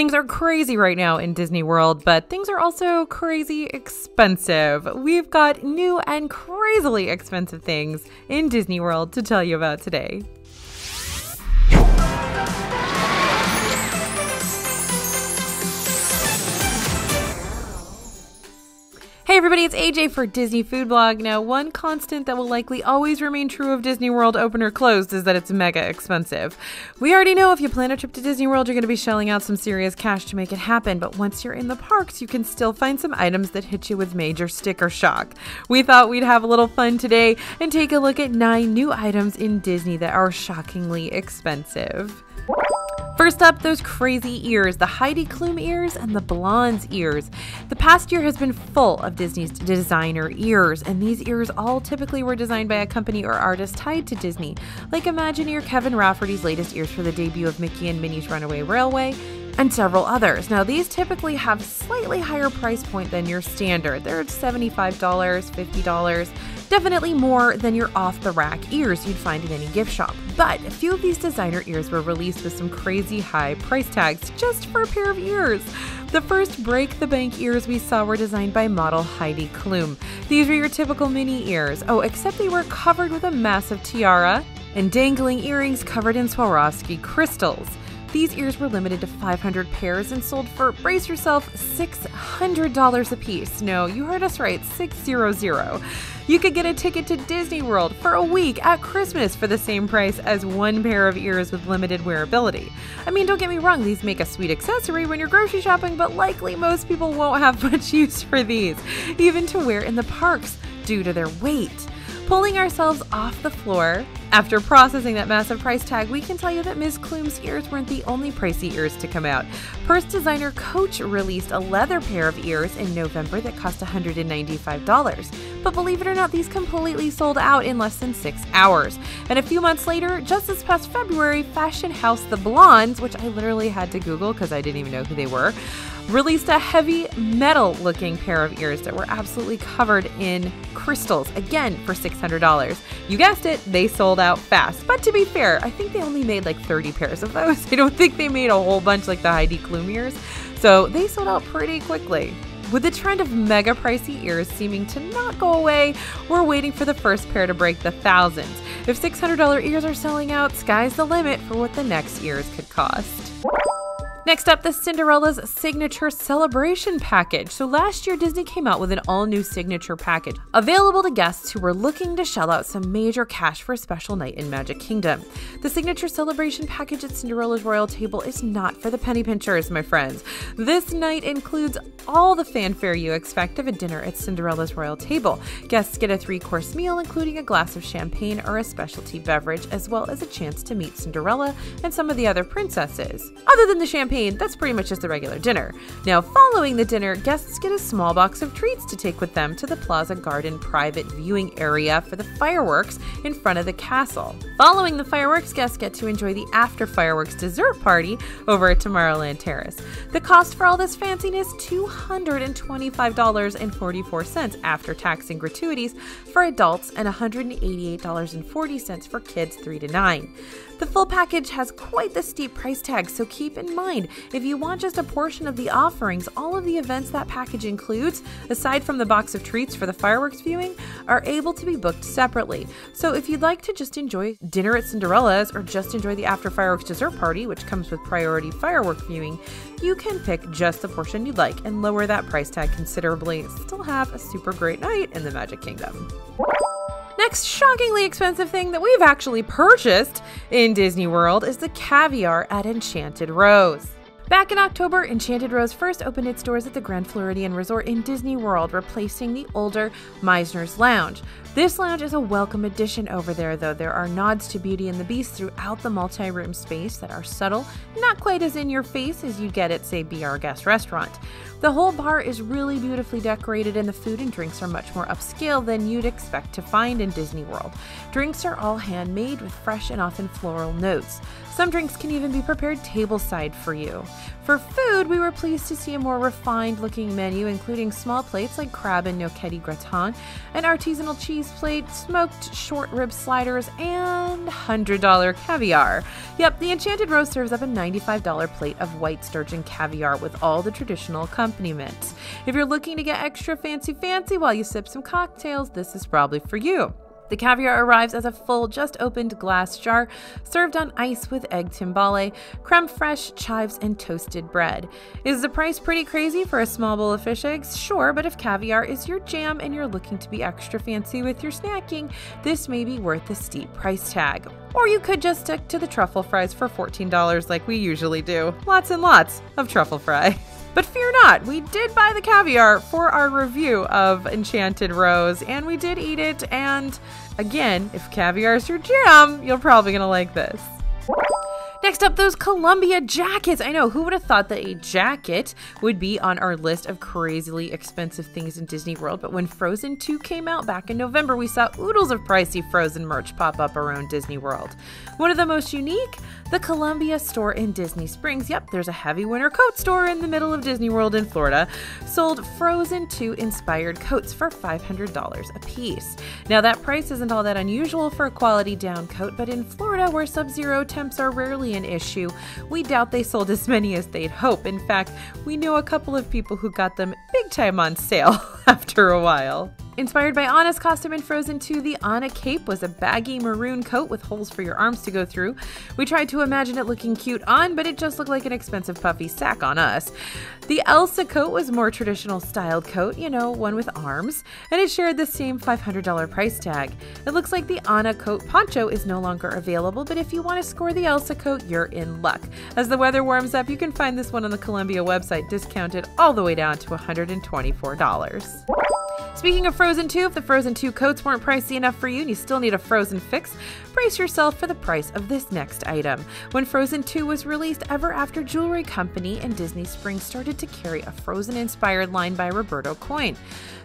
Things are crazy right now in Disney World, but things are also crazy expensive. We've got new and crazily expensive things in Disney World to tell you about today. Hey everybody, it's AJ for Disney Food Blog. Now, one constant that will likely always remain true of Disney World open or closed is that it's mega expensive. We already know if you plan a trip to Disney World, you're going to be shelling out some serious cash to make it happen, but once you're in the parks, you can still find some items that hit you with major sticker shock. We thought we'd have a little fun today and take a look at nine new items in Disney that are shockingly expensive. First up, those crazy ears, the Heidi Klum ears and the Blondes ears. The past year has been full of Disney's designer ears, and these ears all typically were designed by a company or artist tied to Disney, like Imagineer Kevin Rafferty's latest ears for the debut of Mickey and Minnie's Runaway Railway, and several others. Now, these typically have slightly higher price point than your standard. They're $75, $50 Definitely more than your off the rack ears you'd find in any gift shop. But a few of these designer ears were released with some crazy high price tags just for a pair of ears. The first break the bank ears we saw were designed by model Heidi Klum. These were your typical Minnie ears. Oh, except they were covered with a massive tiara and dangling earrings covered in Swarovski crystals. These ears were limited to 500 pairs and sold for, brace yourself, $600 a piece. No, you heard us right, 600. You could get a ticket to Disney World for a week at Christmas for the same price as one pair of ears with limited wearability. I mean, don't get me wrong, these make a sweet accessory when you're grocery shopping, but likely most people won't have much use for these, even to wear in the parks due to their weight. Pulling ourselves off the floor, after processing that massive price tag, we can tell you that Ms. Klum's ears weren't the only pricey ears to come out. Purse designer Coach released a leather pair of ears in November that cost $195. But believe it or not, these completely sold out in less than six hours. And a few months later, just this past February, fashion house The Blondes, which I literally had to Google because I didn't even know who they were, released a heavy metal looking pair of ears that were absolutely covered in crystals, again for $600. You guessed it, they sold out fast. But to be fair, I think they only made like 30 pairs of those. I don't think they made a whole bunch like the Heidi Klum ears. So they sold out pretty quickly. With the trend of mega pricey ears seeming to not go away, we're waiting for the first pair to break the thousands. If $600 ears are selling out, sky's the limit for what the next ears could cost. Next up, the Cinderella's Signature Celebration Package. So last year, Disney came out with an all new signature package available to guests who were looking to shell out some major cash for a special night in Magic Kingdom. The Signature Celebration Package at Cinderella's Royal Table is not for the penny pinchers, my friends. This night includes all the fanfare you expect of a dinner at Cinderella's Royal Table. Guests get a three course meal, including a glass of champagne or a specialty beverage, as well as a chance to meet Cinderella and some of the other princesses. Other than the champagne, that's pretty much just a regular dinner. Now, following the dinner, guests get a small box of treats to take with them to the Plaza Garden private viewing area for the fireworks in front of the castle. Following the fireworks, guests get to enjoy the after fireworks dessert party over at Tomorrowland Terrace. The cost for all this fanciness $225.44 after tax and gratuities for adults and $188.40 for kids 3 to 9. The full package has quite the steep price tag, so keep in mind if you want just a portion of the offerings, all of the events that package includes, aside from the box of treats for the fireworks viewing, are able to be booked separately. So if you'd like to just enjoy dinner at Cinderella's or just enjoy the after fireworks dessert party, which comes with priority firework viewing, you can pick just the portion you'd like and lower that price tag considerably. Still have a super great night in the Magic Kingdom. Next shockingly expensive thing that we've actually purchased in Disney World is the caviar at Enchanted Rose. Back in October, Enchanted Rose first opened its doors at the Grand Floridian Resort in Disney World, replacing the older Mizner's Lounge. This lounge is a welcome addition over there, though. There are nods to Beauty and the Beast throughout the multi room space that are subtle, not quite as in your face as you get at, say, Be Our Guest restaurant. The whole bar is really beautifully decorated, and the food and drinks are much more upscale than you'd expect to find in Disney World. Drinks are all handmade with fresh and often floral notes. Some drinks can even be prepared tableside for you. For food, we were pleased to see a more refined looking menu, including small plates like crab and gnocchetti gratin, an artisanal cheese plate, smoked short rib sliders, and $100 caviar. Yep, the Enchanted Rose serves up a $95 plate of white sturgeon caviar with all the traditional accompaniments. If you're looking to get extra fancy fancy while you sip some cocktails, this is probably for you. The caviar arrives as a full, just opened glass jar, served on ice with egg timbale, creme fraiche, chives, and toasted bread. Is the price pretty crazy for a small bowl of fish eggs? Sure, but if caviar is your jam and you're looking to be extra fancy with your snacking, this may be worth the steep price tag. Or you could just stick to the truffle fries for $14 like we usually do. Lots and lots of truffle fry. But fear not, we did buy the caviar for our review of Enchanted Rose, and we did eat it. And again, if caviar is your jam, you're probably gonna like this. Next up, those Columbia jackets. I know, who would have thought that a jacket would be on our list of crazily expensive things in Disney World? But when Frozen 2 came out back in November, we saw oodles of pricey Frozen merch pop up around Disney World. One of the most unique, the Columbia store in Disney Springs. Yep, there's a heavy winter coat store in the middle of Disney World in Florida. Sold Frozen 2 inspired coats for $500 a piece. Now, that price isn't all that unusual for a quality down coat, but in Florida, where sub zero temps are rarely an issue, we doubt they sold as many as they'd hope. In fact, we know a couple of people who got them big time on sale after a while. Inspired by Anna's costume in Frozen 2, the Anna cape was a baggy maroon coat with holes for your arms to go through. We tried to imagine it looking cute on, but it just looked like an expensive puffy sack on us. The Elsa coat was more traditional styled coat, you know, one with arms, and it shared the same $500 price tag. It looks like the Anna coat poncho is no longer available, but if you want to score the Elsa coat, you're in luck. As the weather warms up, you can find this one on the Columbia website discounted all the way down to $124. Speaking of Frozen 2, if the Frozen 2 coats weren't pricey enough for you and you still need a Frozen fix, brace yourself for the price of this next item. When Frozen 2 was released, Ever After Jewelry Company and Disney Springs started to carry a Frozen inspired line by Roberto Coin.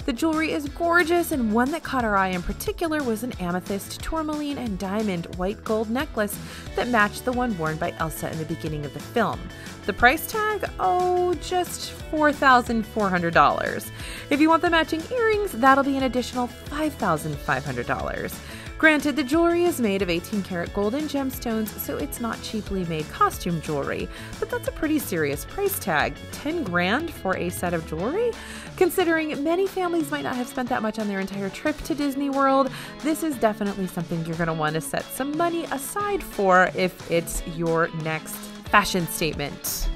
The jewelry is gorgeous, and one that caught our eye in particular was an amethyst, tourmaline, and diamond white gold necklace that matched the one worn by Elsa in the beginning of the film. The price tag? Oh, just $4,400. If you want the matching earrings, that'll be an additional $5,500. Granted, the jewelry is made of 18 karat gold and gemstones, so it's not cheaply made costume jewelry, but that's a pretty serious price tag 10 grand for a set of jewelry? Considering many families might not have spent that much on their entire trip to Disney World, this is definitely something you're going to want to set some money aside for if it's your next fashion statement.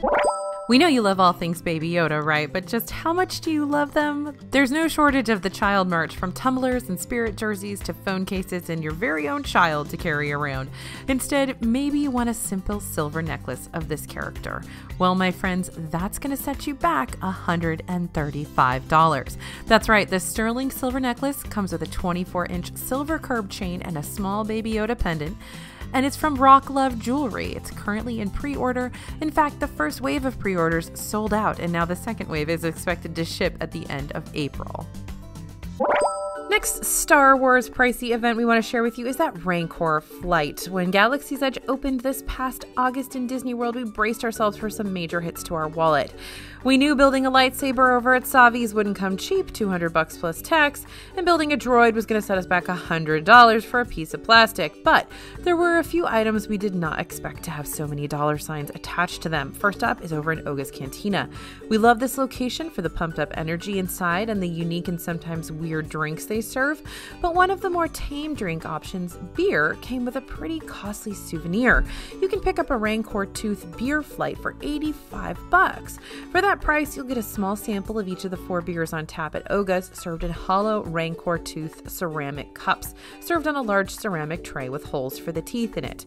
We know you love all things Baby Yoda, right? But just how much do you love them? There's no shortage of the child merch from tumblers and spirit jerseys to phone cases and your very own child to carry around. Instead, maybe you want a simple silver necklace of this character. Well, my friends, that's going to set you back $135. That's right, the sterling silver necklace comes with a 24 inch silver curb chain and a small Baby Yoda pendant and it's from Rock Love Jewelry. It's currently in pre order. In fact, the first wave of pre orders sold out, and now the second wave is expected to ship at the end of April. Next Star Wars pricey event we want to share with you is that Rancor flight. When Galaxy's Edge opened this past August in Disney World, we braced ourselves for some major hits to our wallet. We knew building a lightsaber over at Savi's wouldn't come cheap, 200 bucks plus tax, and building a droid was going to set us back $100 for a piece of plastic. But there were a few items we did not expect to have so many dollar signs attached to them. First up is over in Oga's Cantina. We love this location for the pumped up energy inside and the unique and sometimes weird drinks they serve, but one of the more tame drink options, beer, came with a pretty costly souvenir. You can pick up a Rancor Tooth beer flight for 85 bucks. For that price, you'll get a small sample of each of the four beers on tap at Oga's, served in hollow Rancor tooth ceramic cups, served on a large ceramic tray with holes for the teeth in it.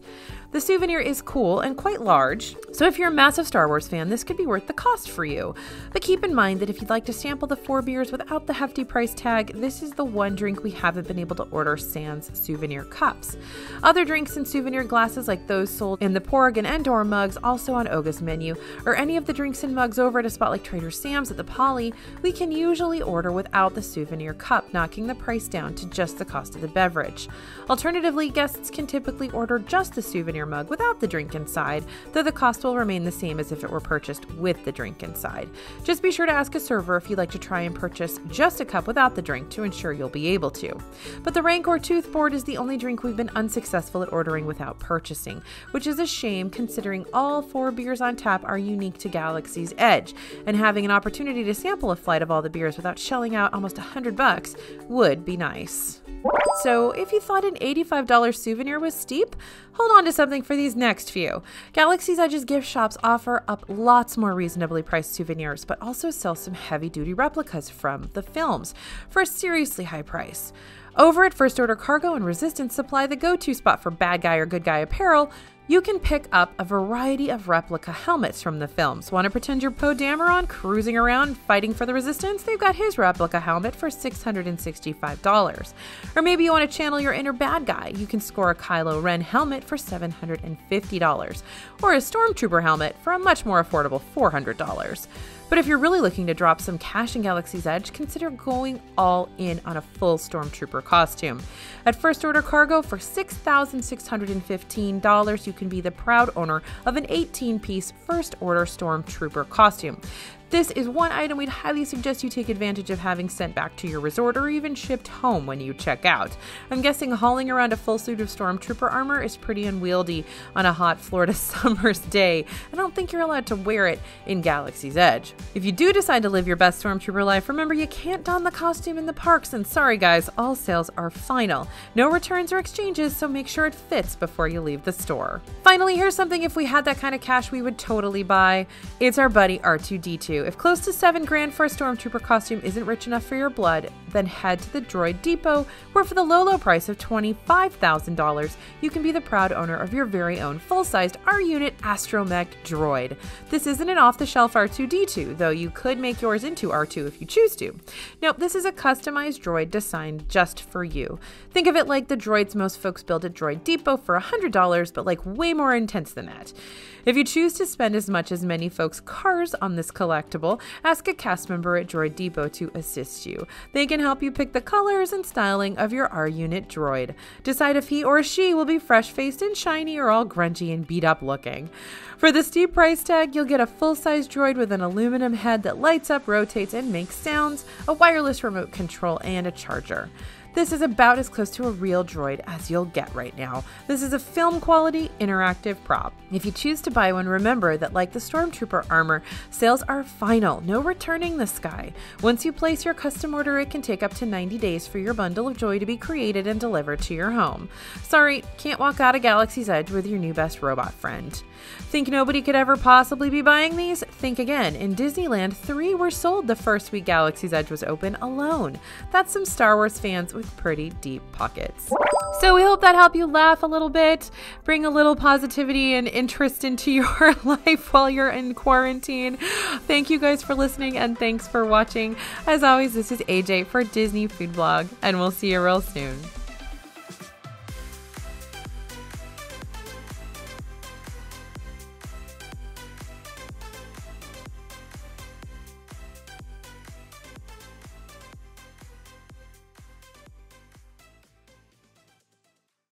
The souvenir is cool and quite large, so if you're a massive Star Wars fan, this could be worth the cost for you. But keep in mind that if you'd like to sample the four beers without the hefty price tag, this is the one drink we haven't been able to order sans souvenir cups. Other drinks and souvenir glasses, like those sold in the Porg and Endor mugs, also on Oga's menu, or any of the drinks and mugs over at a spot like Trader Sam's at the Poly, we can usually order without the souvenir cup, knocking the price down to just the cost of the beverage. Alternatively, guests can typically order just the souvenir mug without the drink inside, though the cost will remain the same as if it were purchased with the drink inside. Just be sure to ask a server if you'd like to try and purchase just a cup without the drink to ensure you'll be able to. But the Rancor Toothboard is the only drink we've been unsuccessful at ordering without purchasing, which is a shame considering all four beers on tap are unique to Galaxy's Edge, and having an opportunity to sample a flight of all the beers without shelling out almost a hundred bucks would be nice. So, if you thought an $85 souvenir was steep, hold on to something for these next few. Galaxy's Edge's gift shops offer up lots more reasonably priced souvenirs, but also sell some heavy duty replicas from the films for a seriously high price. Over at First Order Cargo and Resistance Supply, the go to spot for bad guy or good guy apparel, you can pick up a variety of replica helmets from the films. Want to pretend you're Poe Dameron cruising around fighting for the Resistance? They've got his replica helmet for $665. Or maybe you want to channel your inner bad guy. You can score a Kylo Ren helmet for $750, or a Stormtrooper helmet for a much more affordable $400. But if you're really looking to drop some cash in Galaxy's Edge, consider going all in on a full Stormtrooper costume. At First Order Cargo, for $6,615, you can be the proud owner of an 18 piece First Order Stormtrooper costume. This is one item we'd highly suggest you take advantage of having sent back to your resort or even shipped home when you check out. I'm guessing hauling around a full suit of Stormtrooper armor is pretty unwieldy on a hot Florida summer's day. I don't think you're allowed to wear it in Galaxy's Edge. If you do decide to live your best Stormtrooper life, remember you can't don the costume in the parks, and sorry guys, all sales are final. No returns or exchanges, so make sure it fits before you leave the store. Finally, here's something if we had that kind of cash we would totally buy. It's our buddy R2D2. If close to 7 grand for a Stormtrooper costume isn't rich enough for your blood, then head to the Droid Depot, where for the low, low price of $25,000, you can be the proud owner of your very own full sized R Unit Astromech droid. This isn't an off the shelf R2D2, though you could make yours into R2 if you choose to. Nope, this is a customized droid designed just for you. Think of it like the droids most folks build at Droid Depot for $100, but like way more intense than that. If you choose to spend as much as many folks' cars on this ask a cast member at Droid Depot to assist you. They can help you pick the colors and styling of your R Unit droid. Decide if he or she will be fresh faced and shiny or all grungy and beat up looking. For the steep price tag, you'll get a full size droid with an aluminum head that lights up, rotates, and makes sounds, a wireless remote control, and a charger. This is about as close to a real droid as you'll get right now. This is a film quality interactive prop. If you choose to buy one, remember that like the Stormtrooper armor, sales are final, no returning this guy. Once you place your custom order, it can take up to 90 days for your bundle of joy to be created and delivered to your home. Sorry, can't walk out of Galaxy's Edge with your new best robot friend. Think nobody could ever possibly be buying these? Think again. In Disneyland, three were sold the first week Galaxy's Edge was open alone. That's some Star Wars fans with pretty deep pockets. So we hope that helped you laugh a little bit, bring a little positivity and interest into your life while you're in quarantine. Thank you guys for listening and thanks for watching. As always, this is AJ for Disney Food Blog, and we'll see you real soon.